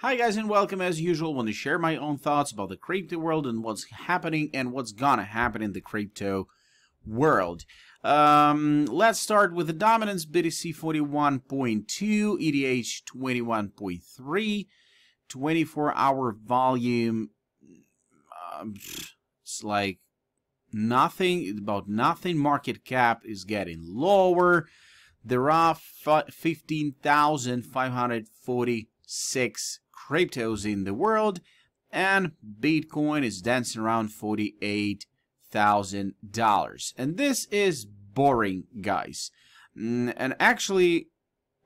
Hi guys and welcome as usual. Want to share my own thoughts about the crypto world and what's happening and what's gonna happen in the crypto world. Um, let's start with the dominance BTC 41.2, ETH 21.3, 24 hour volume. Um, it's like nothing, about nothing. Market cap is getting lower. There are 15,546 cryptos in the world, and Bitcoin is dancing around $48,000. And this is boring, guys. Mm, and actually,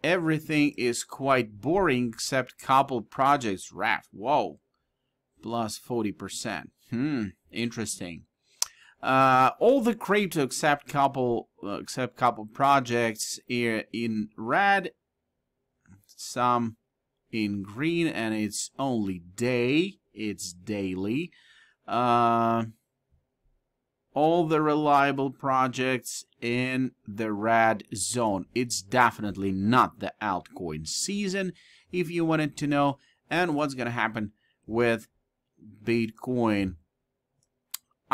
everything is quite boring except couple projects. RAF, whoa, plus 40%. Hmm, interesting. Uh, all the crypto except couple uh, except couple projects here in red, some in green, and it's only day. It's daily. Uh, all the reliable projects in the red zone. It's definitely not the altcoin season, if you wanted to know, and what's gonna happen with Bitcoin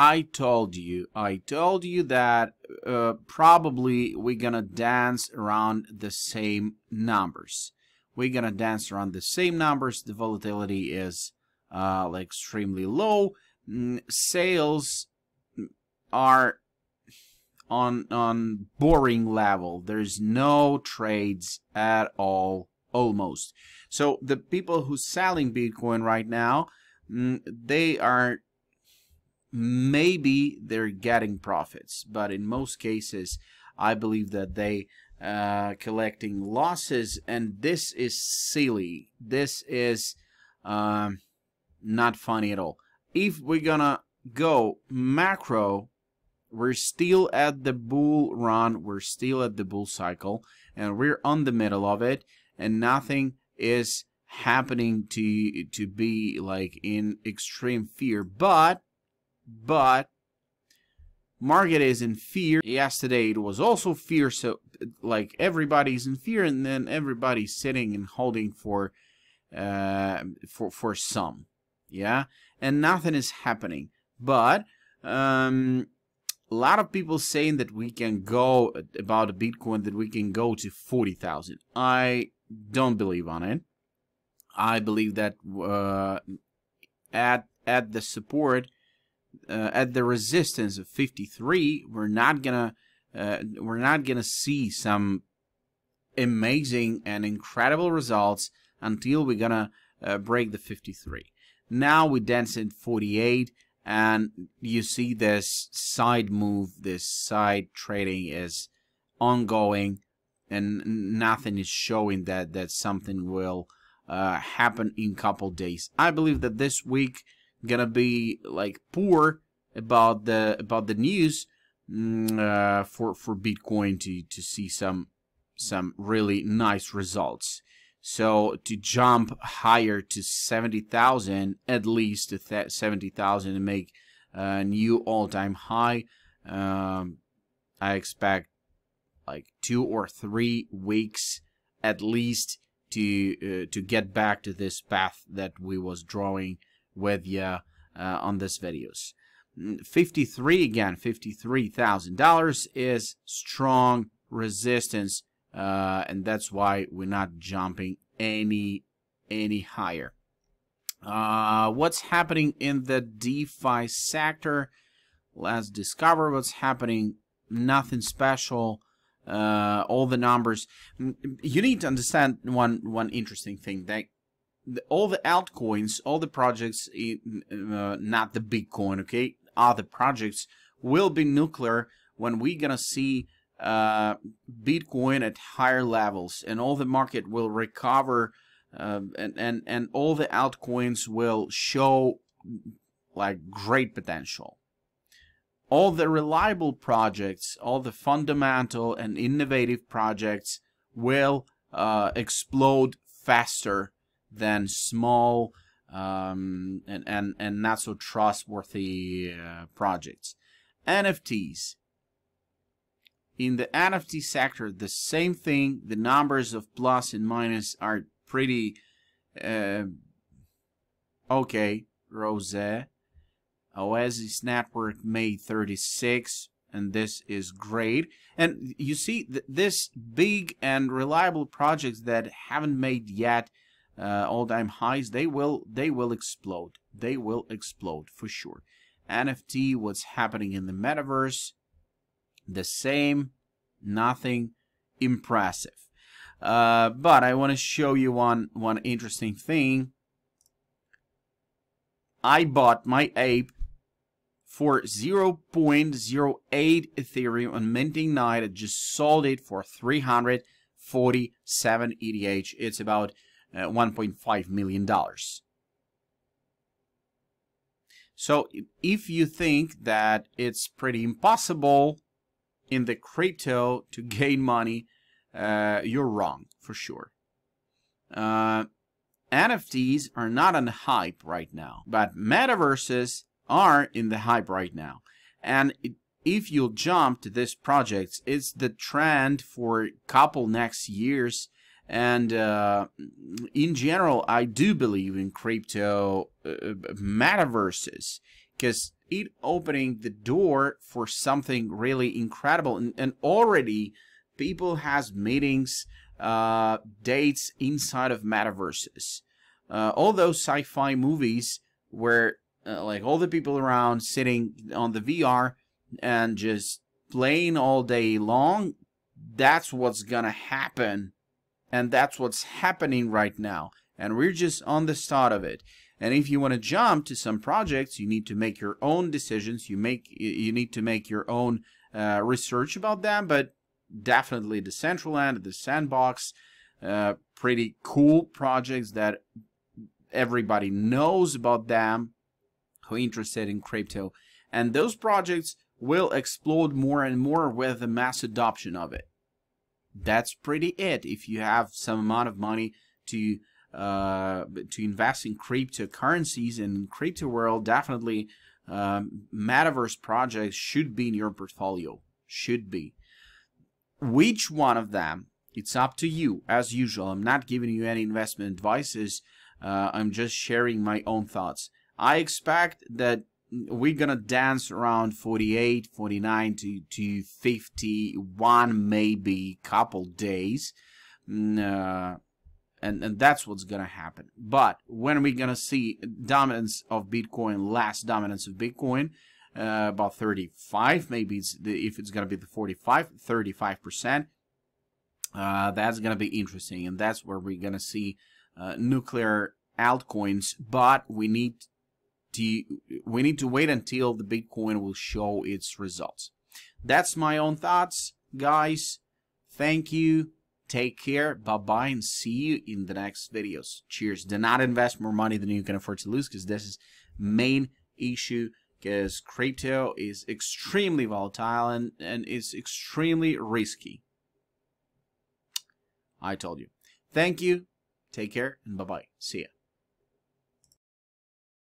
I told you, I told you that uh, probably we're gonna dance around the same numbers. We're gonna dance around the same numbers. The volatility is uh, like extremely low. Mm, sales are on on boring level. There's no trades at all, almost. So the people who's selling Bitcoin right now, mm, they are maybe they're getting profits, but in most cases, I believe that they uh, collecting losses, and this is silly. This is um, not funny at all. If we're gonna go macro, we're still at the bull run, we're still at the bull cycle, and we're on the middle of it, and nothing is happening to to be like in extreme fear. But but market is in fear. Yesterday it was also fear, so like everybody's in fear, and then everybody's sitting and holding for uh, for for some, yeah, and nothing is happening. But um, a lot of people saying that we can go about Bitcoin that we can go to forty thousand. I don't believe on it. I believe that uh, at at the support uh, at the resistance of 53, we're not gonna uh, we're not gonna see some amazing and incredible results until we're gonna uh, break the 53. Now we dance in 48, and you see this side move, this side trading is ongoing, and nothing is showing that that something will uh, happen in couple days. I believe that this week gonna be like poor about the about the news mm, uh, for for Bitcoin to to see some some really nice results. So to jump higher to 70,000, at least to 70,000 and make a new all-time high, um, I expect like two or three weeks at least to uh, to get back to this path that we was drawing with you uh, on this videos. Mm, 53 again, $53,000 is strong resistance uh, and that's why we're not jumping any any higher. Uh, what's happening in the DeFi sector? Let's discover what's happening. Nothing special. Uh, all the numbers. Mm, you need to understand one one interesting thing. That all the altcoins, all the projects, uh, not the Bitcoin, okay, other projects will be nuclear when we're gonna see uh, Bitcoin at higher levels, and all the market will recover, uh, and and and all the altcoins will show like great potential. All the reliable projects, all the fundamental and innovative projects will uh, explode faster than small um, and, and, and not so trustworthy uh, projects. NFTs. In the NFT sector, the same thing. The numbers of plus and minus are pretty, uh, Okay, Rose. Oasis Network May 36 and this is great. And you see, th this big and reliable projects that haven't made yet uh, all-time highs, they will they will explode. They will explode for sure. NFT, what's happening in the metaverse, the same, nothing impressive. Uh, but I want to show you one one interesting thing. I bought my ape for 0.08 Ethereum on minting night. I just sold it for 347 ETH. It's about $1.5 million. So if you think that it's pretty impossible in the crypto to gain money, uh, you're wrong for sure. Uh, NFTs are not on hype right now, but metaverses are in the hype right now. And if you'll jump to this project, it's the trend for couple next years. And uh, in general, I do believe in crypto uh, metaverses because it opening the door for something really incredible. And, and already people has meetings, uh, dates inside of metaverses. Uh, all those sci-fi movies where uh, like all the people around sitting on the VR and just playing all day long, that's what's gonna happen. And that's what's happening right now. And we're just on the start of it. And if you want to jump to some projects, you need to make your own decisions. You make you need to make your own uh, research about them. But definitely the Decentraland, the Sandbox, uh, pretty cool projects that everybody knows about them who are interested in crypto. And those projects will explode more and more with the mass adoption of it. That's pretty it. If you have some amount of money to uh, to invest in cryptocurrencies and crypto world, definitely um, metaverse projects should be in your portfolio. Should be. Which one of them? It's up to you. As usual, I'm not giving you any investment advices. Uh, I'm just sharing my own thoughts. I expect that we're gonna dance around 48 49 to, to 51 maybe couple days. Mm, uh, and and that's what's gonna happen. But when we're we gonna see dominance of bitcoin last dominance of bitcoin uh, about 35 maybe it's the, if it's gonna be the 45 35 percent uh, that's gonna be interesting. And that's where we're gonna see uh, nuclear altcoins. But we need to, we need to wait until the Bitcoin will show its results. That's my own thoughts, guys. Thank you. Take care. Bye-bye and see you in the next videos. Cheers. Do not invest more money than you can afford to lose because this is main issue because crypto is extremely volatile and, and is extremely risky. I told you. Thank you. Take care and bye-bye. See ya.